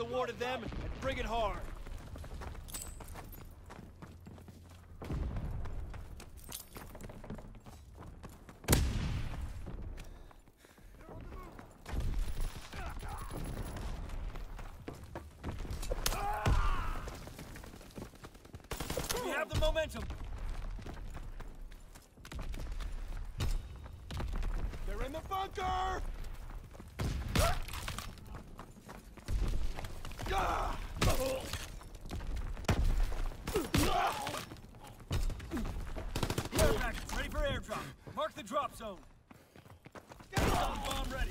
the war to them and bring it hard. We have the momentum. They're in the bunker! Air package ready for airdrop. Mark the drop zone. Stun bomb ready.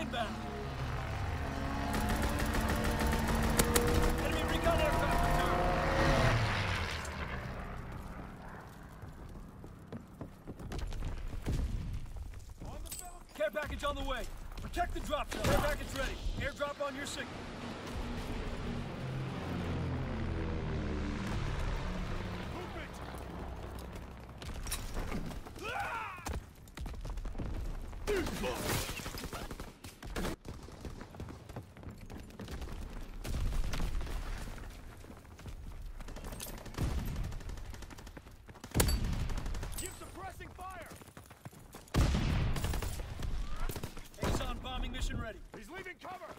Care package on the way. Protect the drop zone. Care package ready. Airdrop on your signal. Movement! Suppressing fire! Ace bombing mission ready. He's leaving cover!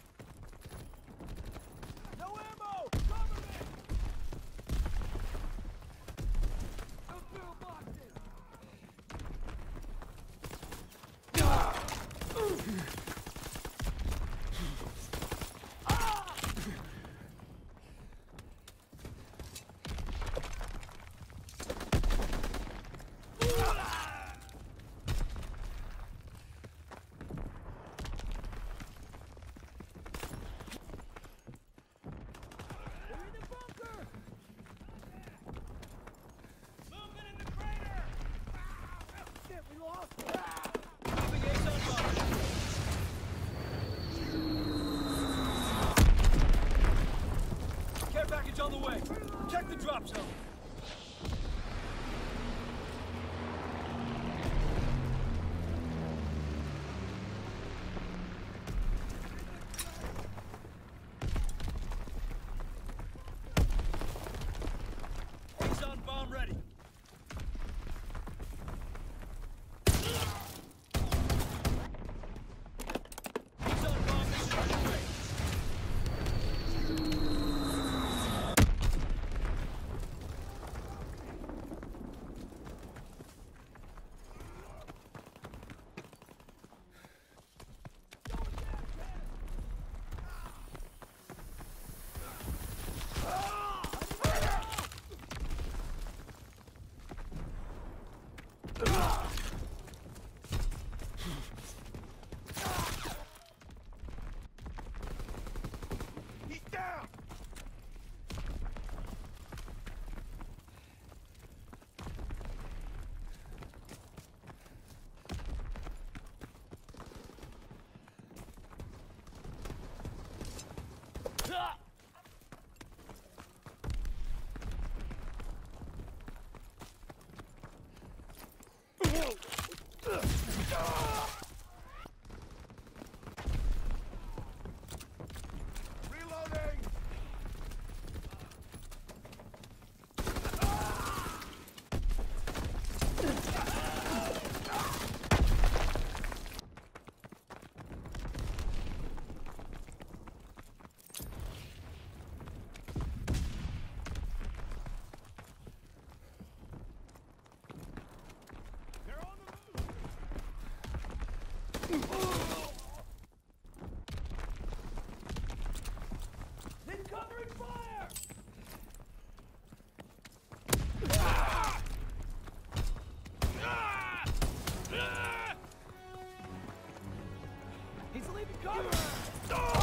No ammo! Cover me! Those little boxes! They're in the bunker! Movement in the crater! Ah, shit, we lost! Ah! Dropping ace on bomb. Care package on the way. Protect the drop zone. Cover! Oh!